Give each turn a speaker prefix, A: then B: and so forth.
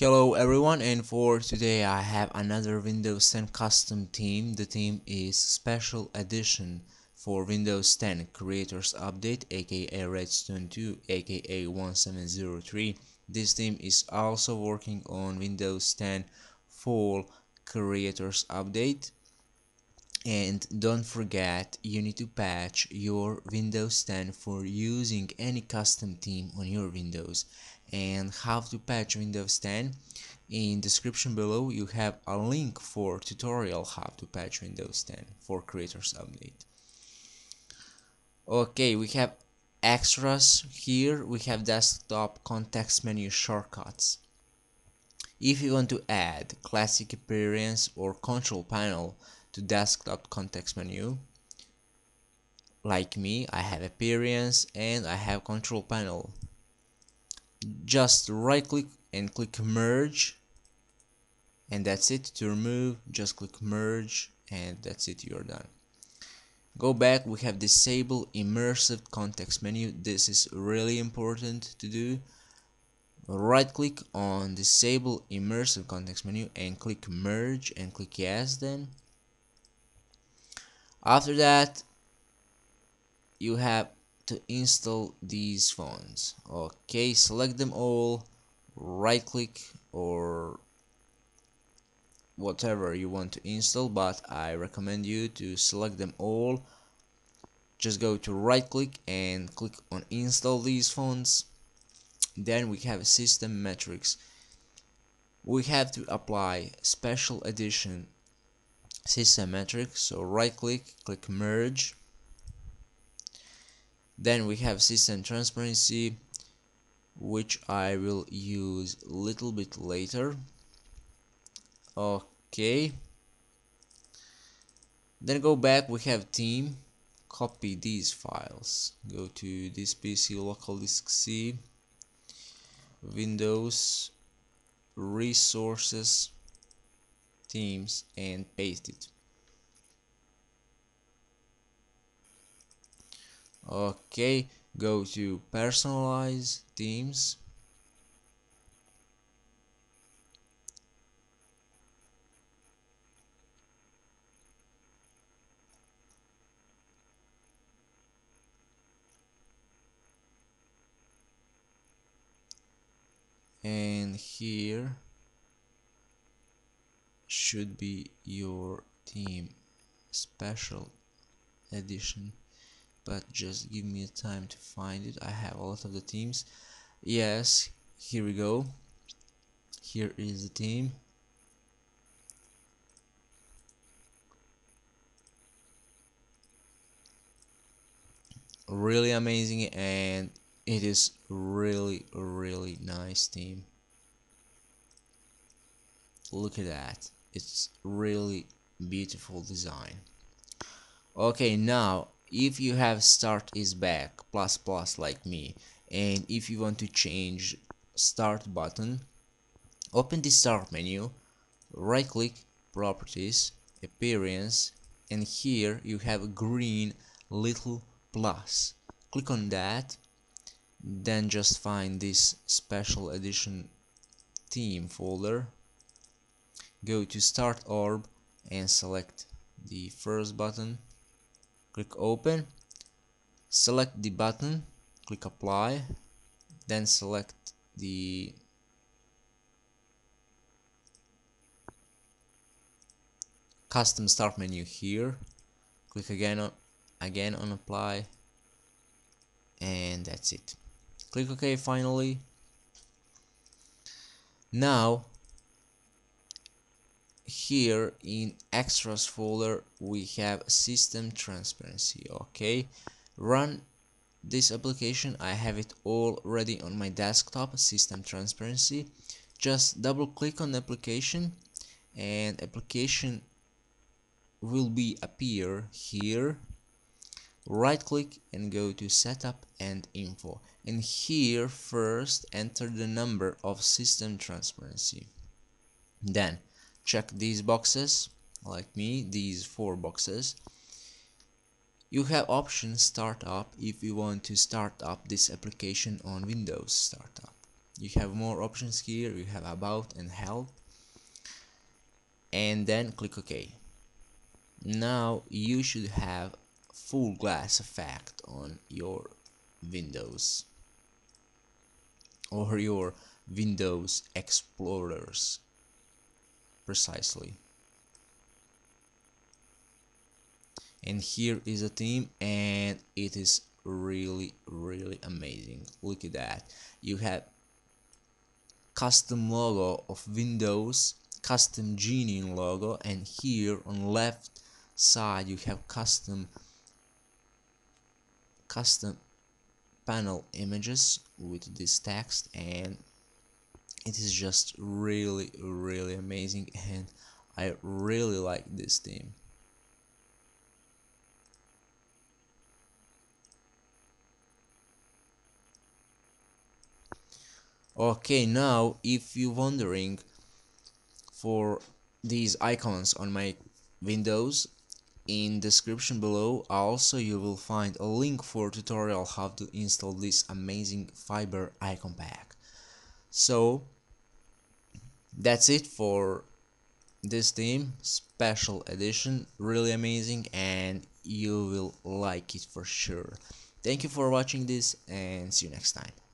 A: Hello everyone and for today I have another Windows 10 custom theme. The theme is Special Edition for Windows 10 Creators Update aka Redstone 2 aka 1703. This theme is also working on Windows 10 Fall Creators Update and don't forget you need to patch your Windows 10 for using any custom theme on your Windows and how to patch Windows 10 in description below you have a link for tutorial how to patch Windows 10 for creators update. Okay we have extras here. We have desktop context menu shortcuts. If you want to add classic appearance or control panel to desktop context menu like me I have appearance and I have control panel just right click and click merge and that's it. To remove just click merge and that's it you're done. Go back we have disable immersive context menu. This is really important to do. Right click on disable immersive context menu and click merge and click yes then. After that you have to install these fonts okay select them all right click or whatever you want to install but I recommend you to select them all. Just go to right click and click on install these fonts then we have system metrics. We have to apply special edition system metrics. So right click click merge then we have system transparency which I will use a little bit later. Okay. Then go back we have team. Copy these files. Go to this PC local disk C. Windows resources themes and paste it okay go to personalize themes and here should be your theme special edition but just give me a time to find it. I have a lot of the teams. Yes here we go. Here is the team. Really amazing and it is really really nice team. Look at that. It's really beautiful design. Okay now if you have StartIsBack plus plus like me and if you want to change start button open the start menu right click properties appearance and here you have a green little plus. Click on that then just find this special edition theme folder. Go to start orb and select the first button click open select the button click apply then select the custom start menu here. Click again on again on apply and that's it. Click ok finally. Now here in extras folder we have system transparency okay? Run this application. I have it already on my desktop system transparency. Just double click on the application and application will be appear here. Right click and go to setup and info. And here first enter the number of system transparency. Then check these boxes like me these four boxes. You have option startup if you want to start up this application on Windows startup. You have more options here you have about and help and then click OK. Now you should have full glass effect on your windows or your Windows Explorers precisely. And here is a theme and it is really really amazing. Look at that. You have custom logo of Windows custom Genin logo and here on left side you have custom custom panel images with this text and it is just really really amazing and I really like this theme. Okay now if you're wondering for these icons on my windows in description below also you will find a link for tutorial how to install this amazing fiber icon pack. So that's it for this theme special edition. Really amazing and you will like it for sure. Thank you for watching this and see you next time. Bye.